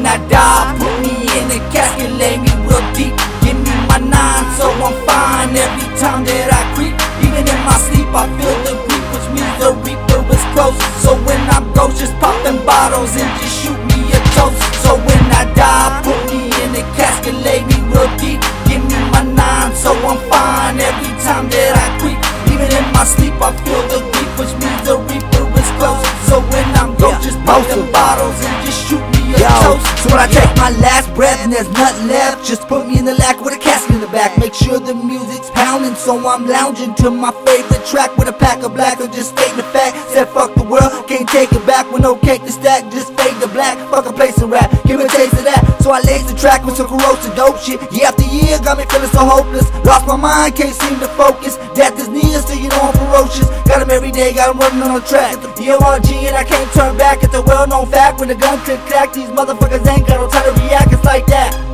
when I die, put me in the casket, lay me real deep. Give me my nine, so I'm fine every time that I creep. Even in my sleep, I feel the creep, which means the reaper is close. So when I'm ghost, just pop them bottles and just shoot me a toast. So when I die, put me in the casket, lay me real deep. Give me my nine, so I'm fine every time that I creep. Even in my sleep, I feel the creep, which means the reaper is close. So when I'm ghost, just pop them bottles I take my last breath and there's nothing left, just put me in the lack with a casket in the back. Make sure the music's pounding, so I'm lounging to my favorite track with a pack of black. or just stating the fact, said fuck the world, can't take it back with no cake to stack. Just fade the black, fuck a place and rap, give a taste of that. So I lace the track with some corrosive dope shit. Year after year, got me feeling so hopeless. Lost my mind, can't seem to focus. Death is near, so you know I'm ferocious. Got 'em every day, got 'em running on the track. EMRG and I can't turn back. It's a well known fact when the gun click clack, these motherfuckers ain't got no time to react. It's like that.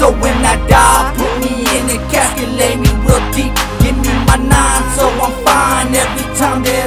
So when I die, put me in a casket, lay me real deep. Give me my nine, so I'm fine every time that